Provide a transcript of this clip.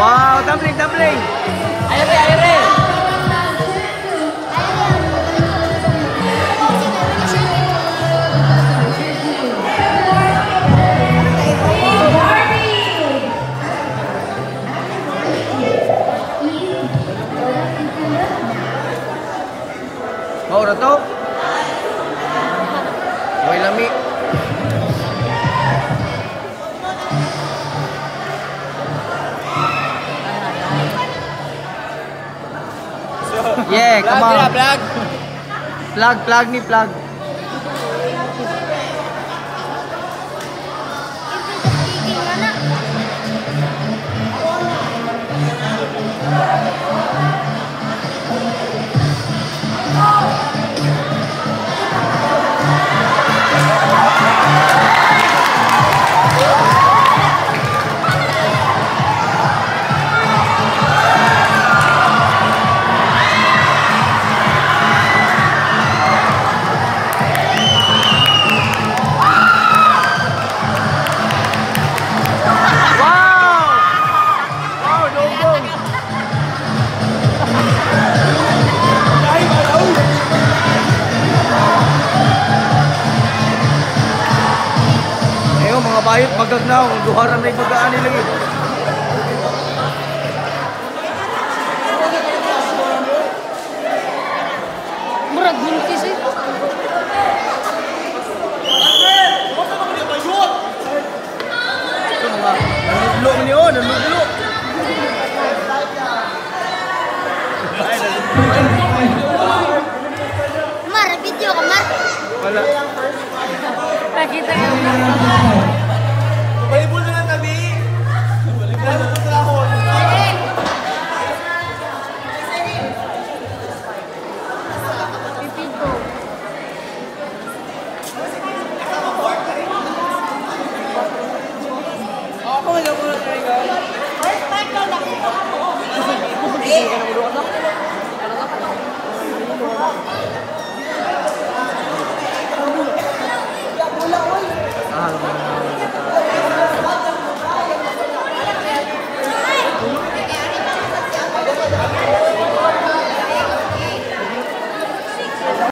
Wow, tumbling, tumbling. Ayo, ayo, ayo. Oh, Ratu. Wailami. Wailami. Yeah, come on. vlog. Plug, plug ni plug. Ayo mga bayot magag na, ang duharan na ibagaan nila eh. Murag buntis eh. Nanudlo man yun, nanudlo. Wala. Pakita ka. Balibol na lang kami. Balibol na ako. Ko. Ako na. First time ko na. 아,